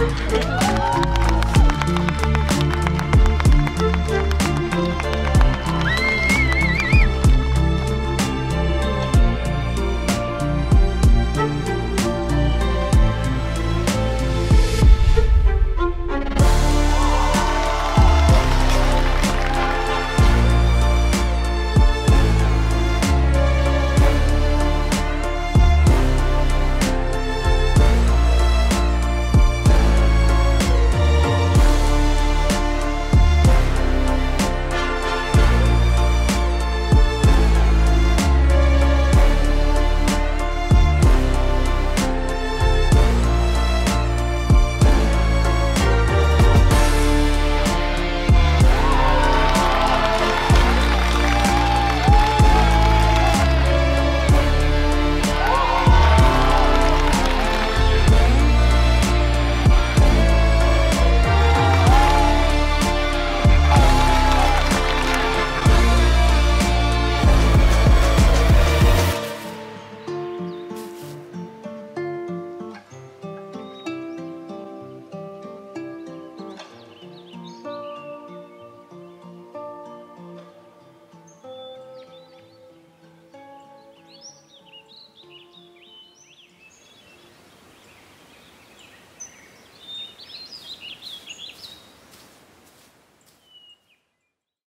Obrigado.